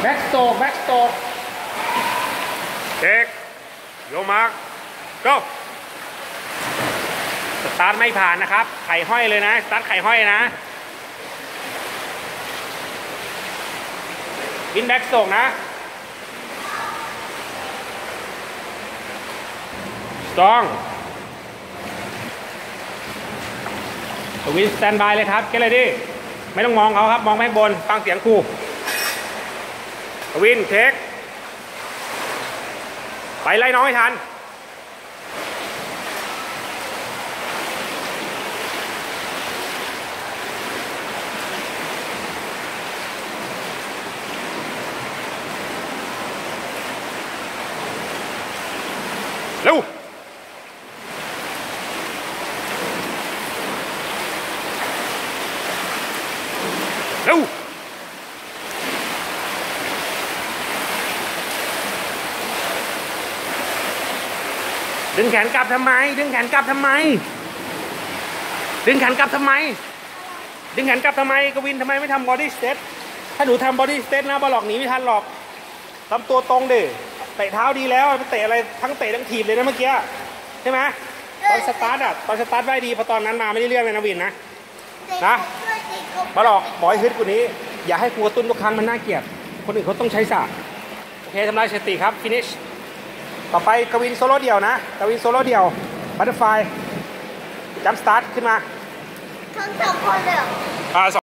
แบ็กสโตกแบ็กสโตกเช็คโยมาร์ก go สตาร์ทไม่ผ่านนะครับ ไข่ห้อยเลยนะ สตาร์ทไข่ห้อยนะวินแบ็กส่งนะสองวินสแตนบายเลยครับ เกลเลยดิ ไม่ต้องมองเขาครับ มองไปบน ฟังเสียงครู วินเทค ไปไล่น้องให้ทัน เร็วเร็ว ดึงแขนกลับทำไม ดึงแขนกลับทำไม ดึงแขนกลับทำไม ดึงแขนกลับทำไมกวินทำไมไม่ทำ body straight ถ้าหนูทำ body straight นะบอลหลอกหนีไม่ทันหรอกลำตัวตรงดิเตะเท้าดีแล้วเตะอะไรทั้งเตะทั้งถีบเลยนะเมื่อกี้ใช่ไหมตอนสตาร์ทอะตอนสตาร์ทไว้ดีพอตอนนั้นมาไม่ได้เรื่องเลยนะวินนะนะบอลหลอกบอยฮึดกว่านี้ อย่าให้ครูกระตุ้นทุกครั้งมันน่าเกลียดคนอื่นเขาต้องใช้สระโอเคทำลายสติครับฟินิช ต่อไปกวินโซโล่เดี่ยวนะกวินโซโล่เดี่ยวบัตเตอร์ไฟจัมสตาร์ทขึ้นมา ทั้งสองคนเลยเหรอ อ่า